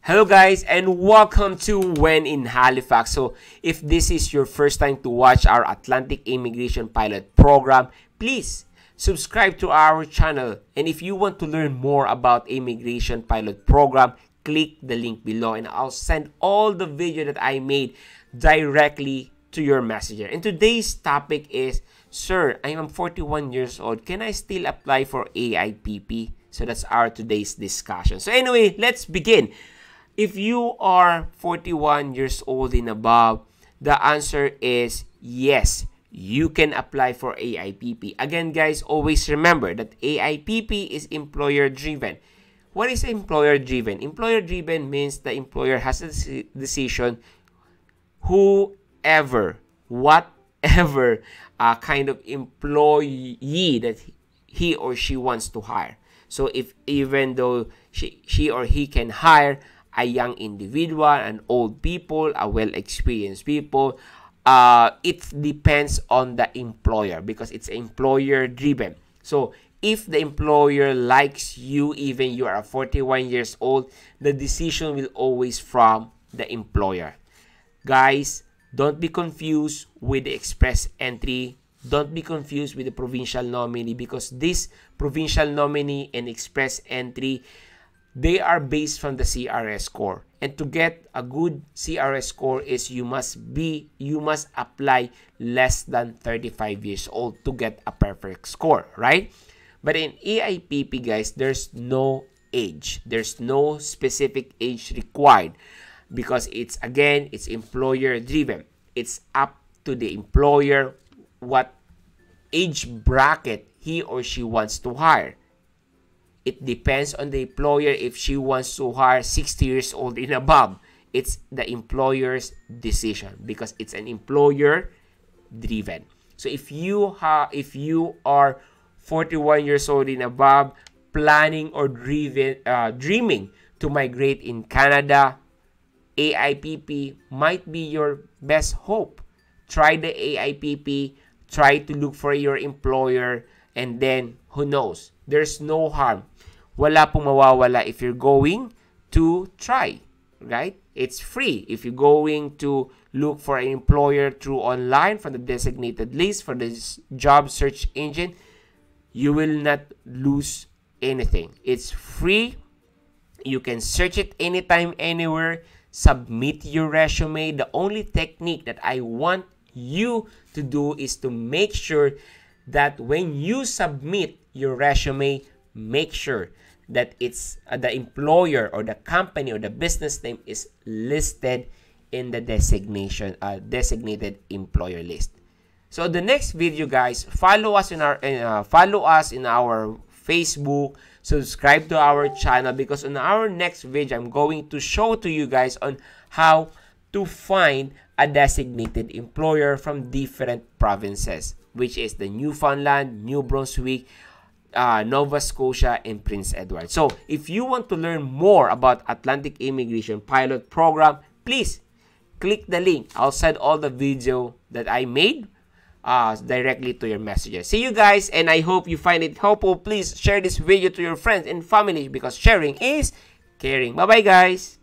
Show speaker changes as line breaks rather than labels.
Hello guys and welcome to When in Halifax. So if this is your first time to watch our Atlantic Immigration Pilot program, please subscribe to our channel. And if you want to learn more about Immigration Pilot program, click the link below and I'll send all the video that I made directly to your messenger. And today's topic is, Sir, I am 41 years old. Can I still apply for AIPP? So that's our today's discussion. So anyway, let's begin. If you are 41 years old and above, the answer is yes. You can apply for AIPP. Again, guys, always remember that AIPP is employer driven. What is employer driven? Employer driven means the employer has a decision whoever, whatever uh, kind of employee that he or she wants to hire. So if even though she, she or he can hire a young individual, an old people, a well-experienced people. Uh, it depends on the employer because it's employer driven. So if the employer likes you, even you are 41 years old, the decision will always from the employer. Guys, don't be confused with the express entry. Don't be confused with the provincial nominee because this provincial nominee and express entry they are based from the CRS score. And to get a good CRS score is you must be, you must apply less than 35 years old to get a perfect score, right? But in AIPP, guys, there's no age. There's no specific age required because it's, again, it's employer driven. It's up to the employer what age bracket he or she wants to hire. It depends on the employer if she wants to hire 60 years old and above. It's the employer's decision because it's an employer driven. So if you have if you are 41 years old and above planning or driven uh, dreaming to migrate in Canada, AIPP might be your best hope. Try the AIPP, try to look for your employer and then who knows? There's no harm wala pong mawawala if you're going to try, right? It's free. If you're going to look for an employer through online from the designated list for the job search engine, you will not lose anything. It's free. You can search it anytime, anywhere. Submit your resume. The only technique that I want you to do is to make sure that when you submit your resume, make sure that it's uh, the employer or the company or the business name is listed in the designation uh, designated employer list. So the next video guys, follow us in our uh, follow us in our Facebook, subscribe to our channel because on our next video I'm going to show to you guys on how to find a designated employer from different provinces which is the Newfoundland, New Brunswick, uh, Nova Scotia, and Prince Edward. So, if you want to learn more about Atlantic Immigration Pilot Program, please click the link. Send all the video that I made uh, directly to your messages. See you guys, and I hope you find it helpful. Please share this video to your friends and family because sharing is caring. Bye-bye, guys.